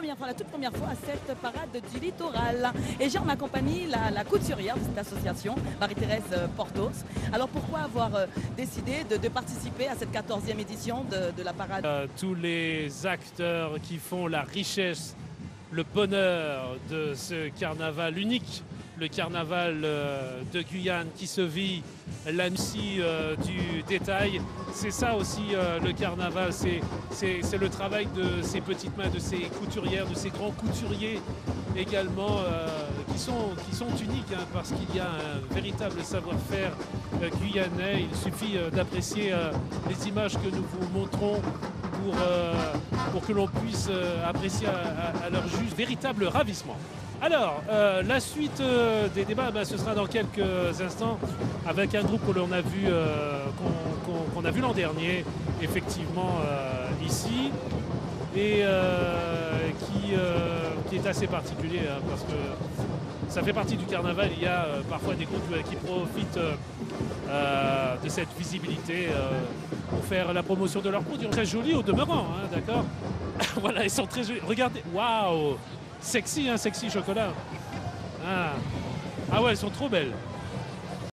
première la toute première fois à cette parade du littoral. Et j'ai en ma compagnie la, couturière de cette association, Marie-Thérèse euh, Portos. Alors pourquoi avoir euh, décidé de, participer à cette 14e édition de, de la parade? Euh, tous les acteurs qui font la richesse, le bonheur de ce carnaval unique, le carnaval euh, de Guyane qui se vit l'AMC euh, du détail. C'est ça aussi euh, le carnaval, c'est le travail de ces petites mains, de ces couturières, de ces grands couturiers également qui, sont, qui sont uniques hein, parce qu'il y a un véritable savoir-faire guyanais. Il suffit d'apprécier les images que nous vous montrons pour, que l'on puisse apprécier à leur juste véritable ravissement. Alors, euh, la suite euh, des débats, ben, ce sera dans quelques instants avec un groupe a vu, euh, qu'on a vu l'an dernier, effectivement ici, et qui, est assez particulier hein, parce que ça fait partie du carnaval. Il y a parfois des groupes qui profitent de cette visibilité pour faire la promotion de leurs produits. Très jolis au demeurant, hein, d'accord? Voilà, ils sont très jolis. Regardez, waouh Sexy, hein, sexy chocolat. Ah. ah ouais, elles sont trop belles.